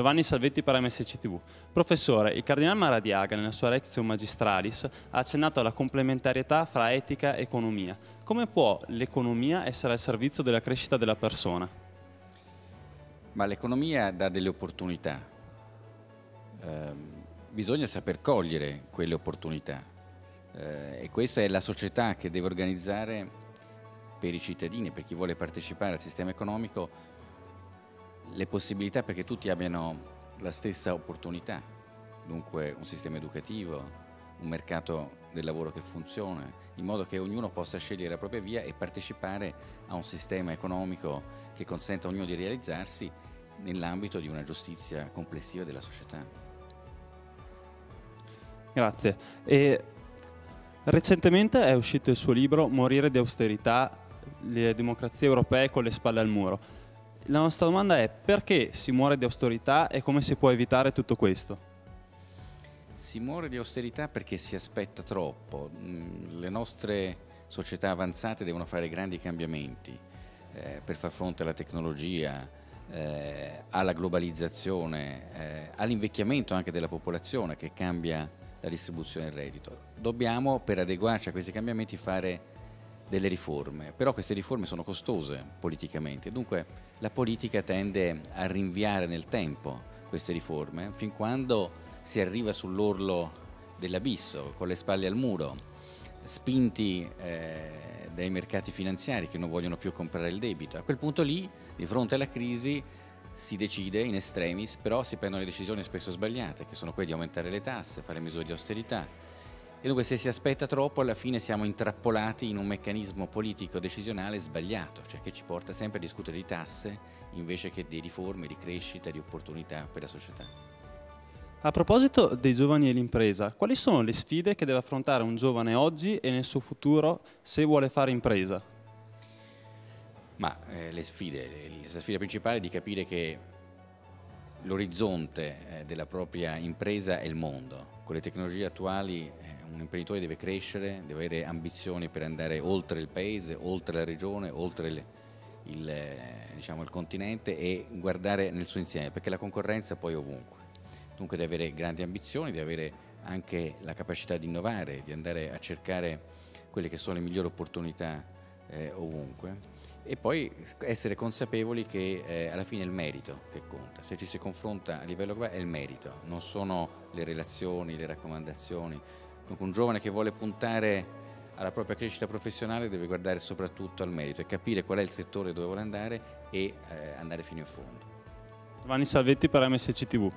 Giovanni Salvetti per MSC TV. Professore, il Cardinale Maradiaga nella sua Lectio Magistralis ha accennato alla complementarietà fra etica e economia. Come può l'economia essere al servizio della crescita della persona? Ma l'economia dà delle opportunità. Eh, bisogna saper cogliere quelle opportunità eh, e questa è la società che deve organizzare per i cittadini, per chi vuole partecipare al sistema economico, le possibilità perché tutti abbiano la stessa opportunità, dunque un sistema educativo, un mercato del lavoro che funziona, in modo che ognuno possa scegliere la propria via e partecipare a un sistema economico che consenta a ognuno di realizzarsi nell'ambito di una giustizia complessiva della società. Grazie. E recentemente è uscito il suo libro Morire di austerità, le democrazie europee con le spalle al muro la nostra domanda è perché si muore di austerità e come si può evitare tutto questo? Si muore di austerità perché si aspetta troppo. Mm, le nostre società avanzate devono fare grandi cambiamenti eh, per far fronte alla tecnologia, eh, alla globalizzazione, eh, all'invecchiamento anche della popolazione che cambia la distribuzione del reddito. Dobbiamo, per adeguarci a questi cambiamenti, fare delle riforme, però queste riforme sono costose politicamente, dunque la politica tende a rinviare nel tempo queste riforme fin quando si arriva sull'orlo dell'abisso, con le spalle al muro, spinti eh, dai mercati finanziari che non vogliono più comprare il debito. A quel punto lì, di fronte alla crisi, si decide in estremis, però si prendono le decisioni spesso sbagliate, che sono quelle di aumentare le tasse, fare misure di austerità, e dunque se si aspetta troppo alla fine siamo intrappolati in un meccanismo politico decisionale sbagliato, cioè che ci porta sempre a discutere di tasse invece che di riforme, di crescita, di opportunità per la società. A proposito dei giovani e l'impresa, quali sono le sfide che deve affrontare un giovane oggi e nel suo futuro se vuole fare impresa? Ma eh, le sfide, la sfida principale è di capire che l'orizzonte eh, della propria impresa è il mondo. Con le tecnologie attuali eh, un imprenditore deve crescere, deve avere ambizioni per andare oltre il paese, oltre la regione, oltre il, il, eh, diciamo, il continente e guardare nel suo insieme, perché la concorrenza poi è ovunque. Dunque deve avere grandi ambizioni, deve avere anche la capacità di innovare, di andare a cercare quelle che sono le migliori opportunità eh, ovunque e poi essere consapevoli che eh, alla fine è il merito che conta, se ci si confronta a livello globale è il merito, non sono le relazioni, le raccomandazioni, Dunque un giovane che vuole puntare alla propria crescita professionale deve guardare soprattutto al merito e capire qual è il settore dove vuole andare e eh, andare fino in fondo. Giovanni Salvetti per MSC TV.